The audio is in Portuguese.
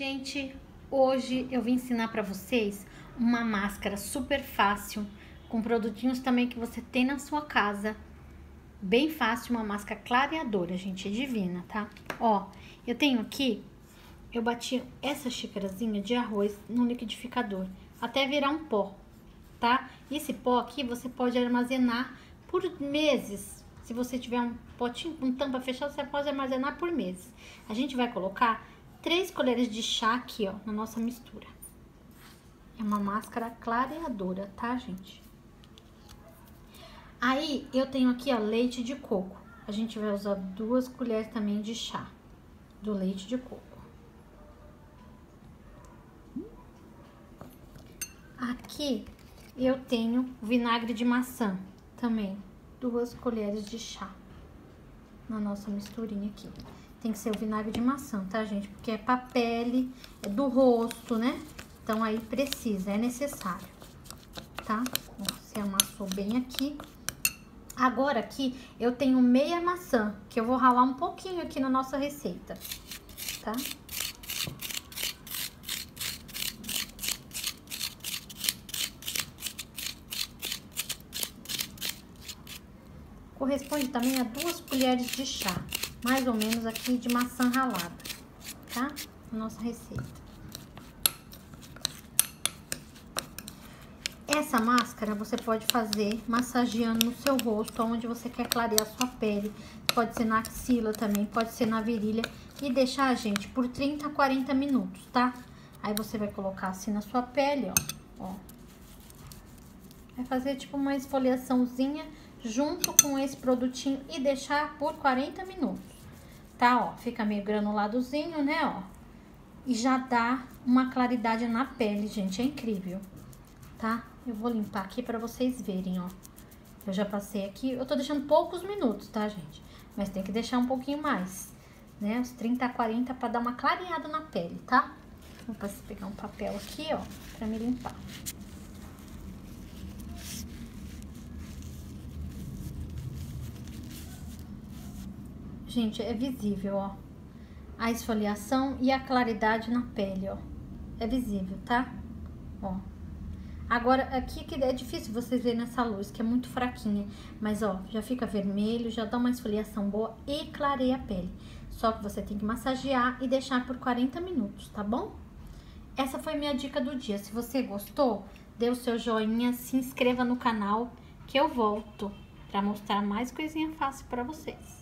gente! Hoje eu vim ensinar para vocês uma máscara super fácil, com produtinhos também que você tem na sua casa. Bem fácil, uma máscara clareadora, gente, é divina, tá? Ó, eu tenho aqui, eu bati essa xícarazinha de arroz no liquidificador, até virar um pó, tá? Esse pó aqui você pode armazenar por meses. Se você tiver um potinho com tampa fechada, você pode armazenar por meses. A gente vai colocar 3 colheres de chá aqui, ó, na nossa mistura. É uma máscara clareadora, tá, gente? Aí, eu tenho aqui, ó, leite de coco. A gente vai usar duas colheres também de chá do leite de coco. Aqui, eu tenho vinagre de maçã também. Duas colheres de chá na nossa misturinha aqui. Tem que ser o vinagre de maçã, tá, gente? Porque é pra pele, é do rosto, né? Então, aí precisa, é necessário, tá? Você amassou bem aqui. Agora, aqui, eu tenho meia maçã, que eu vou ralar um pouquinho aqui na nossa receita, tá? Corresponde também a duas colheres de chá mais ou menos aqui de maçã ralada, tá? Nossa receita. Essa máscara você pode fazer massageando no seu rosto, onde você quer clarear a sua pele. Pode ser na axila também, pode ser na virilha. E deixar, gente, por 30 a 40 minutos, tá? Aí você vai colocar assim na sua pele, ó. ó. Vai fazer tipo uma esfoliaçãozinha junto com esse produtinho e deixar por 40 minutos tá? Ó, fica meio granuladozinho, né, ó. E já dá uma claridade na pele, gente, é incrível, tá? Eu vou limpar aqui pra vocês verem, ó. Eu já passei aqui, eu tô deixando poucos minutos, tá, gente? Mas tem que deixar um pouquinho mais, né? Uns 30 a 40 pra dar uma clareada na pele, tá? Vou pegar um papel aqui, ó, pra me limpar. Gente, é visível, ó. A esfoliação e a claridade na pele, ó. É visível, tá? Ó. Agora, aqui que é difícil vocês verem nessa luz, que é muito fraquinha. Mas, ó, já fica vermelho, já dá uma esfoliação boa e clareia a pele. Só que você tem que massagear e deixar por 40 minutos, tá bom? Essa foi minha dica do dia. Se você gostou, dê o seu joinha, se inscreva no canal que eu volto para mostrar mais coisinha fácil para vocês.